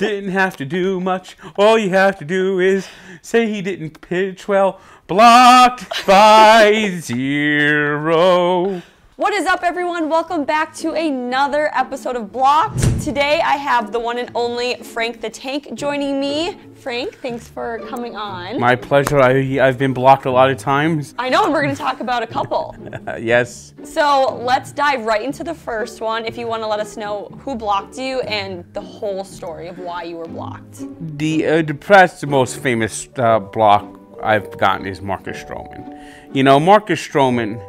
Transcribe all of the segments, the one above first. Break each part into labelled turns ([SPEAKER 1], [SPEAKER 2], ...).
[SPEAKER 1] Didn't have to do much. All you have to do is say he didn't pitch well. Blocked by zero.
[SPEAKER 2] What is up, everyone? Welcome back to another episode of Blocked. Today I have the one and only Frank the Tank joining me. Frank, thanks for coming on.
[SPEAKER 1] My pleasure. I, I've been blocked a lot of times.
[SPEAKER 2] I know, and we're going to talk about a couple.
[SPEAKER 1] Uh, yes.
[SPEAKER 2] So let's dive right into the first one. If you want to let us know who blocked you and the whole story of why you were blocked.
[SPEAKER 1] The, uh, perhaps the most famous uh, block I've gotten is Marcus Stroman. You know, Marcus Stroman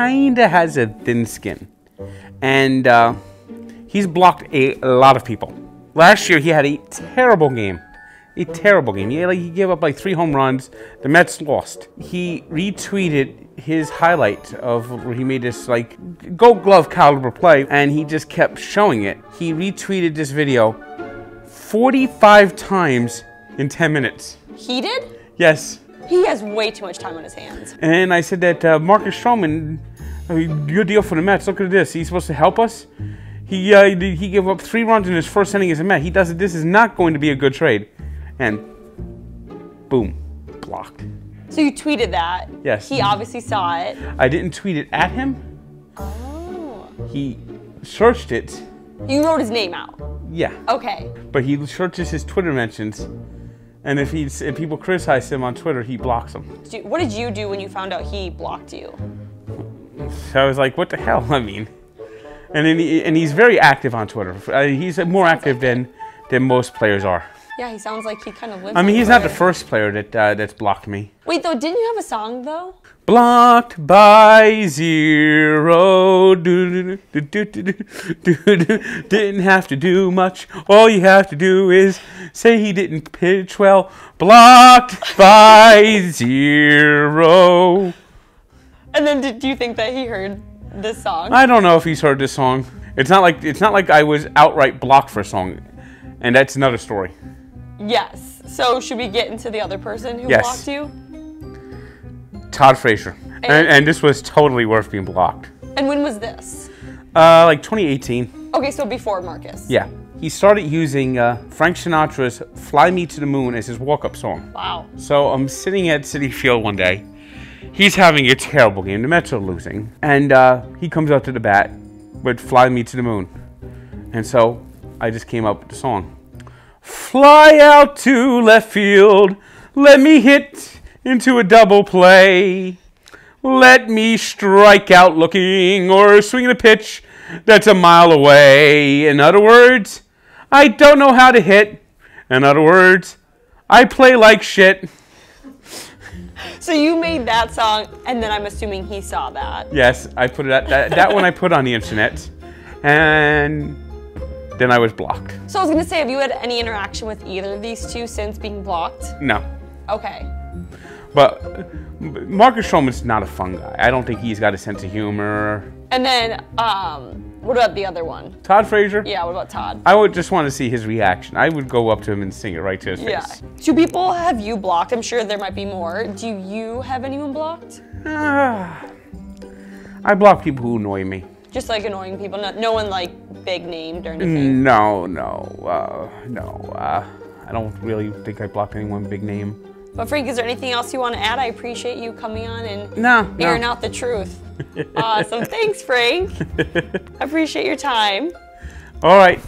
[SPEAKER 1] kinda has a thin skin, and uh, he's blocked a, a lot of people. Last year, he had a terrible game. A terrible game. He, like, he gave up like three home runs. The Mets lost. He retweeted his highlight of where he made this like gold glove caliber play, and he just kept showing it. He retweeted this video 45 times in 10 minutes.
[SPEAKER 2] He did?
[SPEAKER 1] Yes.
[SPEAKER 2] He has way too much time on his hands.
[SPEAKER 1] And I said that uh, Marcus Stroman, good deal for the Mets. Look at this. He's supposed to help us. He uh, he gave up three runs in his first inning as a Met. He does it. This is not going to be a good trade. And boom, blocked.
[SPEAKER 2] So you tweeted that.
[SPEAKER 1] Yes.
[SPEAKER 2] He obviously saw it.
[SPEAKER 1] I didn't tweet it at him.
[SPEAKER 2] Oh.
[SPEAKER 1] He searched it.
[SPEAKER 2] You wrote his name out.
[SPEAKER 1] Yeah.
[SPEAKER 2] Okay.
[SPEAKER 1] But he searches his Twitter mentions. And if he's if people criticize him on Twitter, he blocks them.
[SPEAKER 2] What did you do when you found out he blocked you?
[SPEAKER 1] So I was like, what the hell? I mean, and then he, and he's very active on Twitter. Uh, he's more active than than most players are.
[SPEAKER 2] Yeah, he sounds like he kind of lives.
[SPEAKER 1] I mean, he's not the first player that uh, that's blocked me.
[SPEAKER 2] Wait, though, didn't you have a song though?
[SPEAKER 1] Blocked by zero. Do, do, do. Didn't have to do much. All you have to do is say he didn't pitch well. Blocked by zero.
[SPEAKER 2] And then, did you think that he heard this song?
[SPEAKER 1] I don't know if he's heard this song. It's not like it's not like I was outright blocked for a song, and that's another story.
[SPEAKER 2] yes. So should we get into the other person who
[SPEAKER 1] Yes.
[SPEAKER 2] blocked you?
[SPEAKER 1] Todd Frazier, and, and this was totally worth being blocked.
[SPEAKER 2] And when was this?
[SPEAKER 1] Uh, like 2018.
[SPEAKER 2] Okay, so before Marcus.
[SPEAKER 1] Yeah, he started using uh, Frank Sinatra's "Fly Me to the Moon" as his walk-up song.
[SPEAKER 2] Wow.
[SPEAKER 1] So I'm sitting at Citi Field one day. He's having a terrible game. The Mets are losing, and uh, he comes out to the bat with "Fly Me to the Moon," and so I just came up with the song. Fly out to left field, let me hit into a double play. Let me strike out looking or swinging a pitch that's a mile away. In other words, I don't know how to hit. In other words, I play like shit.
[SPEAKER 2] So you made that song, and then I'm assuming he saw that.
[SPEAKER 1] Yes, I put it at, that that one I put on the internet, and then I was blocked.
[SPEAKER 2] So I was gonna say, have you had any interaction with either of these two since being blocked?
[SPEAKER 1] No,
[SPEAKER 2] Okay.
[SPEAKER 1] but Marcus Stroman's not a fun guy. I don't think he's got a sense of humor.
[SPEAKER 2] And then, um, what about the other one?
[SPEAKER 1] Todd Frazier.
[SPEAKER 2] Yeah, what about Todd?
[SPEAKER 1] I would just want to see his reaction. I would go up to him and sing it right to his
[SPEAKER 2] Yeah.
[SPEAKER 1] face.
[SPEAKER 2] Two people have you blocked. I'm sure there might be more. Do you have anyone blocked?
[SPEAKER 1] Ah. I block people who annoy me.
[SPEAKER 2] Just like annoying people, no, no one like big named or anything.
[SPEAKER 1] No, no, uh, no. Uh, I don't really think I blocked anyone big name.
[SPEAKER 2] But Frank, is there anything else you want to add? I appreciate you coming on and
[SPEAKER 1] No, no.
[SPEAKER 2] airing out the truth. awesome. Thanks, Frank. I appreciate your time.
[SPEAKER 1] All right.